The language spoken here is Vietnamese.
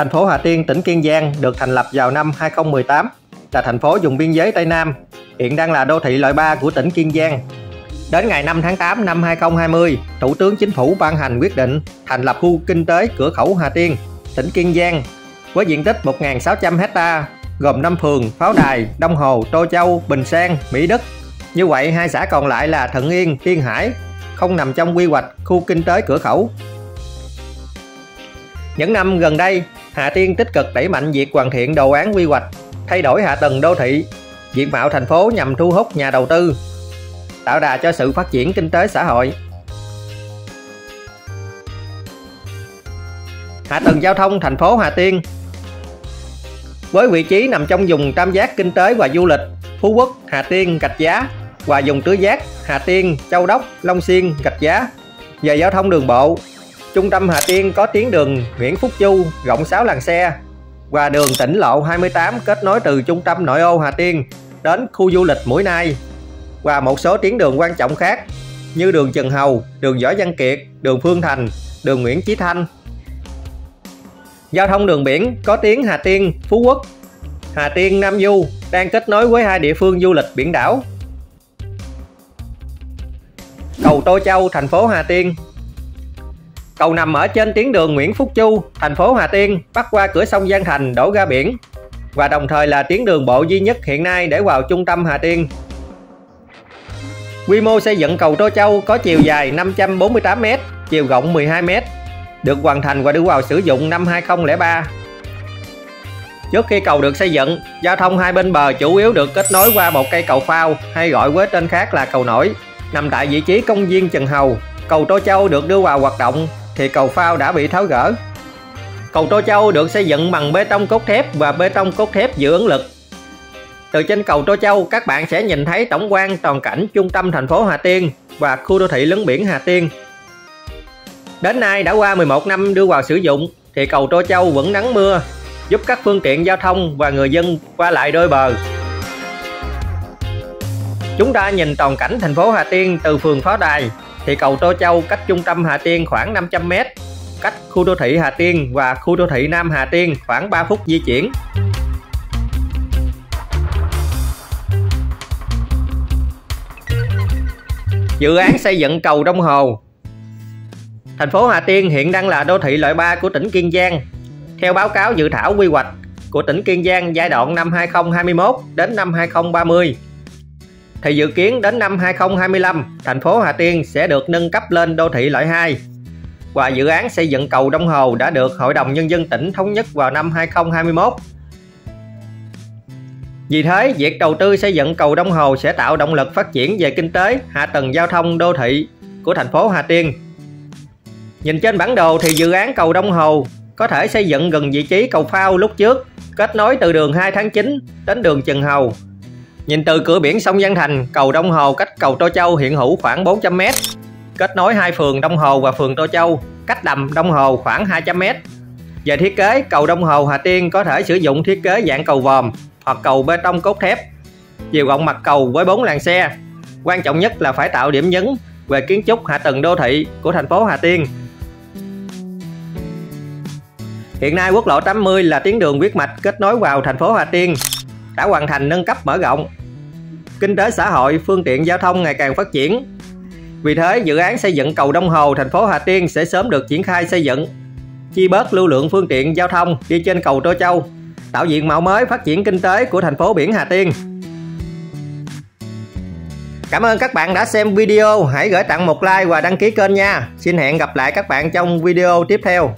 Thành phố Hà Tiên, tỉnh Kiên Giang được thành lập vào năm 2018, là thành phố vùng biên giới Tây Nam, hiện đang là đô thị loại 3 của tỉnh Kiên Giang. Đến ngày 5 tháng 8 năm 2020, Thủ tướng Chính phủ ban hành quyết định thành lập khu kinh tế cửa khẩu Hà Tiên, tỉnh Kiên Giang với diện tích 1.600 hecta gồm 5 phường Pháo Đài, Đông Hồ, Tô Châu, Bình Sang, Mỹ Đức. Như vậy, hai xã còn lại là thận Yên, Tiên Hải không nằm trong quy hoạch khu kinh tế cửa khẩu. Những năm gần đây, Hà Tiên tích cực đẩy mạnh việc hoàn thiện đồ án quy hoạch, thay đổi hạ tầng đô thị, diện mạo thành phố nhằm thu hút nhà đầu tư, tạo đà cho sự phát triển kinh tế xã hội. Hạ tầng giao thông thành phố Hà Tiên với vị trí nằm trong vùng tam giác kinh tế và du lịch Phú Quốc, Hà Tiên, Gạch Giá và vùng tứ giác Hà Tiên, Châu Đốc, Long Xuyên, Gạch Giá. Về giao thông đường bộ, trung tâm Hà Tiên có tuyến đường Nguyễn Phúc Chu rộng 6 làn xe và đường tỉnh lộ 28 kết nối từ trung tâm nội ô Hà Tiên đến khu du lịch Mũi Nai và một số tuyến đường quan trọng khác như đường Trần Hầu, đường Võ Văn Kiệt, đường Phương Thành, đường Nguyễn Chí Thanh. Giao thông đường biển có tuyến Hà Tiên, Phú Quốc, Hà Tiên, Nam Du đang kết nối với hai địa phương du lịch biển đảo. Cầu Tô Châu, thành phố Hà Tiên Cầu nằm ở trên tuyến đường Nguyễn Phúc Chu, thành phố Hà Tiên, bắc qua cửa sông Giang Thành đổ ra biển và đồng thời là tuyến đường bộ duy nhất hiện nay để vào trung tâm Hà Tiên. Quy mô xây dựng cầu Tô Châu có chiều dài 548m, chiều rộng 12m, được hoàn thành và đưa vào sử dụng năm 2003. Trước khi cầu được xây dựng, giao thông hai bên bờ chủ yếu được kết nối qua một cây cầu phao hay gọi với tên khác là cầu nổi, nằm tại vị trí công viên Trần Hầu. Cầu Tô Châu được đưa vào hoạt động thì cầu phao đã bị tháo gỡ. Cầu Tô Châu được xây dựng bằng bê tông cốt thép và bê tông cốt thép dự ứng lực. Từ trên cầu Tô Châu, các bạn sẽ nhìn thấy tổng quan toàn cảnh trung tâm thành phố Hà Tiên và khu đô thị lấn biển Hà Tiên. Đến nay đã qua 11 năm đưa vào sử dụng thì cầu Tô Châu vẫn nắng mưa, giúp các phương tiện giao thông và người dân qua lại đôi bờ. Chúng ta nhìn toàn cảnh thành phố Hà Tiên từ phường Pháo Đài thì cầu Tô Châu cách trung tâm Hà Tiên khoảng 500m, cách khu đô thị Hà Tiên và khu đô thị Nam Hà Tiên khoảng 3 phút di chuyển. Dự án xây dựng cầu Đông Hồ Thành phố Hà Tiên hiện đang là đô thị loại 3 của tỉnh Kiên Giang. Theo báo cáo dự thảo quy hoạch của tỉnh Kiên Giang giai đoạn năm 2021 đến năm 2030 thì dự kiến đến năm 2025, thành phố Hà Tiên sẽ được nâng cấp lên đô thị loại 2. Và dự án xây dựng cầu Đông Hồ đã được Hội đồng Nhân dân tỉnh thống nhất vào năm 2021. Vì thế, việc đầu tư xây dựng cầu Đông Hồ sẽ tạo động lực phát triển về kinh tế, hạ tầng giao thông đô thị của thành phố Hà Tiên. Nhìn trên bản đồ thì dự án cầu Đông Hồ có thể xây dựng gần vị trí cầu phao lúc trước, kết nối từ đường 2 tháng 9 đến đường Trần Hầu Nhìn từ cửa biển sông Giang Thành, cầu Đông Hồ cách cầu Tô Châu hiện hữu khoảng 400m, kết nối hai phường Đông Hồ và phường Tô Châu, cách đầm Đông Hồ khoảng 200m. Về thiết kế, cầu Đông Hồ Hà Tiên có thể sử dụng thiết kế dạng cầu vòm hoặc cầu bê tông cốt thép, chiều rộng mặt cầu với 4 làn xe. Quan trọng nhất là phải tạo điểm nhấn về kiến trúc hạ tầng đô thị của thành phố Hà Tiên. Hiện nay quốc lộ 80 là tuyến đường huyết mạch kết nối vào thành phố Hà Tiên đã hoàn thành nâng cấp mở rộng. Kinh tế xã hội, phương tiện giao thông ngày càng phát triển. Vì thế, dự án xây dựng cầu Đông Hồ, thành phố Hà Tiên sẽ sớm được triển khai xây dựng, chi bớt lưu lượng phương tiện giao thông đi trên cầu Tô Châu, tạo diện mạo mới phát triển kinh tế của thành phố biển Hà Tiên. Cảm ơn các bạn đã xem video, hãy gửi tặng một like và đăng ký kênh nha. Xin hẹn gặp lại các bạn trong video tiếp theo.